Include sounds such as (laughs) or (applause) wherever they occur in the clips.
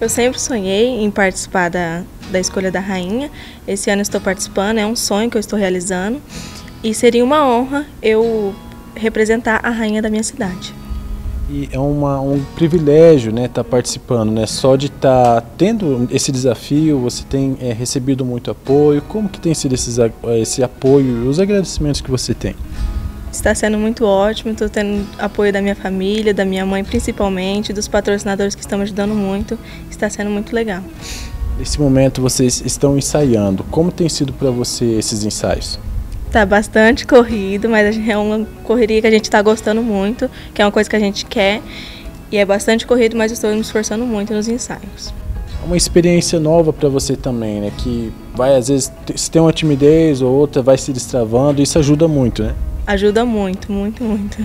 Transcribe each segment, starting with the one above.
Eu sempre sonhei em participar da, da escolha da rainha. Esse ano estou participando, é um sonho que eu estou realizando. E seria uma honra eu representar a rainha da minha cidade. E é uma, um privilégio né, estar tá participando, né? Só de estar tá tendo esse desafio, você tem é, recebido muito apoio. Como que tem sido esses, esse apoio e os agradecimentos que você tem? Está sendo muito ótimo, estou tendo apoio da minha família, da minha mãe principalmente, dos patrocinadores que estão me ajudando muito. Está sendo muito legal. Nesse momento vocês estão ensaiando. Como tem sido para você esses ensaios? Tá bastante corrido, mas é uma correria que a gente está gostando muito, que é uma coisa que a gente quer. E é bastante corrido, mas estou me esforçando muito nos ensaios. É uma experiência nova para você também, né? Que vai, às vezes, se tem uma timidez ou outra, vai se destravando, isso ajuda muito, né? Ajuda muito, muito, muito.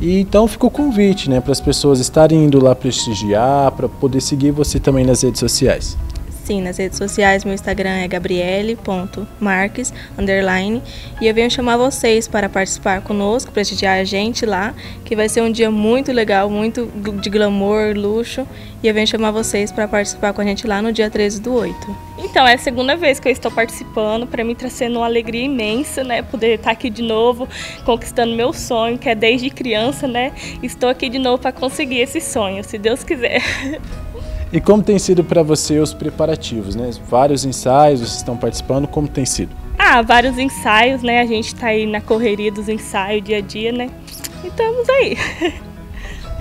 E então fica o convite, né, para as pessoas estarem indo lá prestigiar, para poder seguir você também nas redes sociais sim, nas redes sociais, meu Instagram é gabriele.marques, underline, e eu venho chamar vocês para participar conosco, prestigiar a gente lá, que vai ser um dia muito legal, muito de glamour, luxo, e eu venho chamar vocês para participar com a gente lá no dia 13 do 8. Então, é a segunda vez que eu estou participando, para mim está sendo uma alegria imensa, né, poder estar aqui de novo, conquistando meu sonho, que é desde criança, né, estou aqui de novo para conseguir esse sonho, se Deus quiser. (laughs) E como tem sido para você os preparativos, né? Vários ensaios, vocês estão participando, como tem sido? Ah, vários ensaios, né? A gente está aí na correria dos ensaios dia a dia, né? E estamos aí.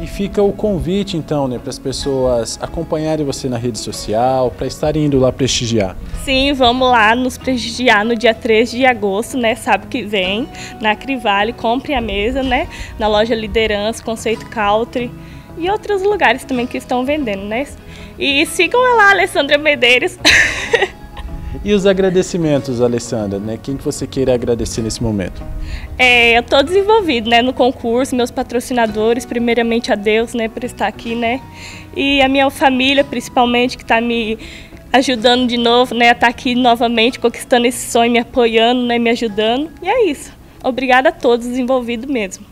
E fica o convite, então, né, para as pessoas acompanharem você na rede social, para estarem indo lá prestigiar. Sim, vamos lá nos prestigiar no dia 13 de agosto, né, sábado que vem, na Crivale, compre a mesa, né, na loja Liderança, Conceito Country e outros lugares também que estão vendendo, né? E sigam lá, Alessandra Medeiros. (laughs) E os agradecimentos, Alessandra, né? Quem que você queira agradecer nesse momento? É, eu estou desenvolvido, né, no concurso, meus patrocinadores, primeiramente a Deus, né, por estar aqui, né, e a minha família, principalmente, que está me ajudando de novo, né, a estar tá aqui novamente, conquistando esse sonho, me apoiando, né, me ajudando, e é isso. Obrigada a todos os envolvidos mesmo.